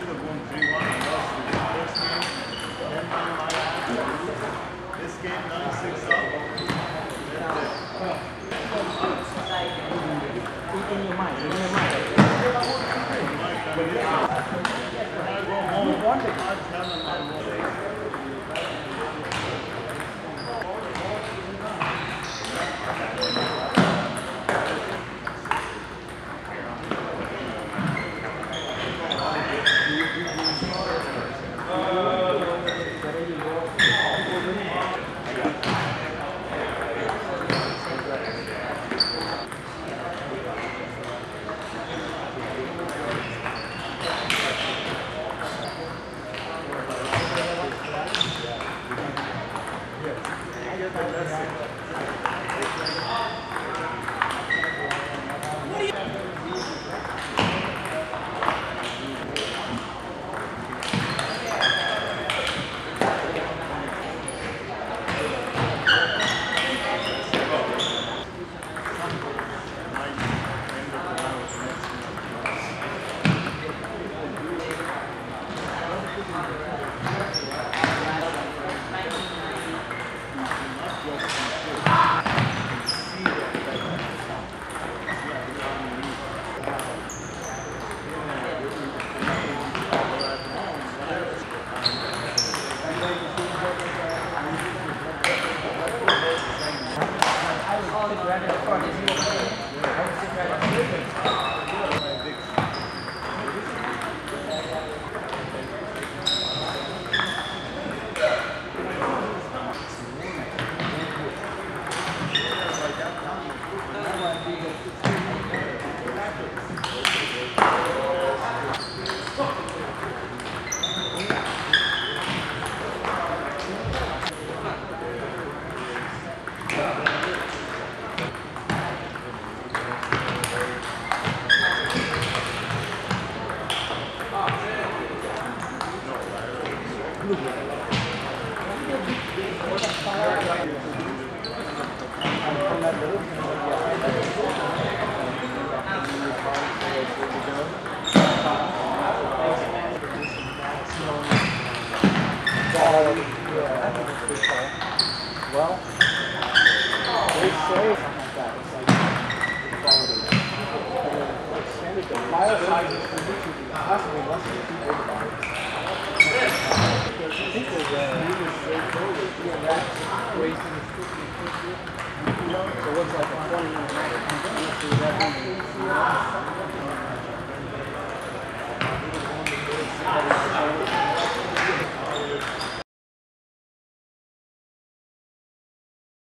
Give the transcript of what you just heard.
should have won 3 1. First game, 10 9 my half. This game, 9 6 up. That's it. In your mind, in your home, I tell them I'm i was holding the right in Thank you. well. They say something like that. It's like equality. And then expanded the file sizes for YouTube is possibly less than two gigabytes. Because people that use straightforward doing that, wasting the So it looks like a 20 minute